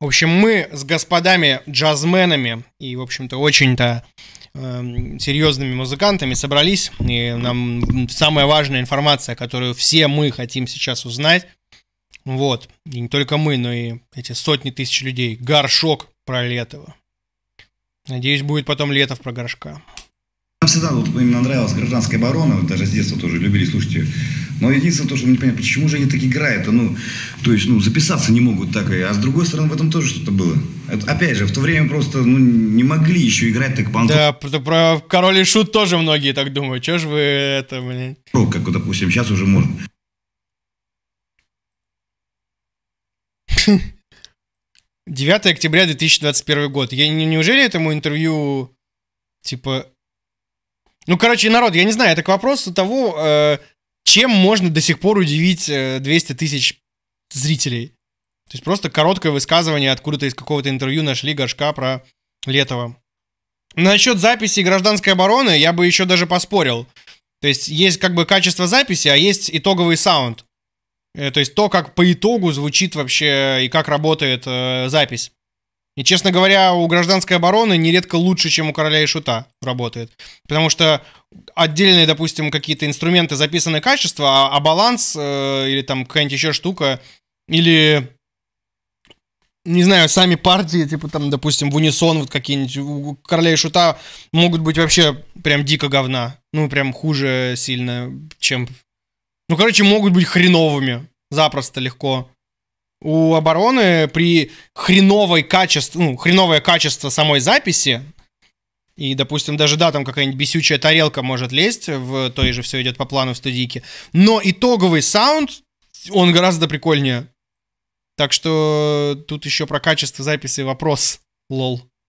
В общем, мы с господами джазменами и, в общем-то, очень-то э, серьезными музыкантами собрались, и нам самая важная информация, которую все мы хотим сейчас узнать, вот, и не только мы, но и эти сотни тысяч людей, горшок про Летова. Надеюсь, будет потом Летов про горшка. Нам всегда вот именно нравилась гражданская оборона, вот даже с детства тоже любили слушать ее. Но единственное то, что мы не понимаем, почему же они так играют, а, ну, то есть, ну, записаться не могут так, а с другой стороны в этом тоже что-то было. Это, опять же, в то время просто, ну, не могли еще играть так по Да, про, про Король и Шут тоже многие так думают, что ж вы это, блин. Как, вот, допустим, сейчас уже можно. 9 октября 2021 год. Я, неужели этому интервью, типа... Ну, короче, народ, я не знаю, это к вопросу того, э, чем можно до сих пор удивить э, 200 тысяч зрителей. То есть просто короткое высказывание откуда-то из какого-то интервью нашли горшка про Летова. Насчет записи гражданской обороны я бы еще даже поспорил. То есть есть как бы качество записи, а есть итоговый саунд. Э, то есть то, как по итогу звучит вообще и как работает э, запись. И, честно говоря, у гражданской обороны нередко лучше, чем у короля и шута работает. Потому что отдельные, допустим, какие-то инструменты записаны качество, а, а баланс э, или там какая-нибудь еще штука, или, не знаю, сами партии, типа там, допустим, в унисон вот какие-нибудь у короля и шута могут быть вообще прям дико говна. Ну, прям хуже сильно, чем ну, короче, могут быть хреновыми. Запросто, легко. У обороны при хреновой качестве, ну, хреновое качество самой записи, и, допустим, даже, да, там какая-нибудь бесючая тарелка может лезть, в той же все идет по плану в студийке, но итоговый саунд, он гораздо прикольнее. Так что тут еще про качество записи вопрос, лол.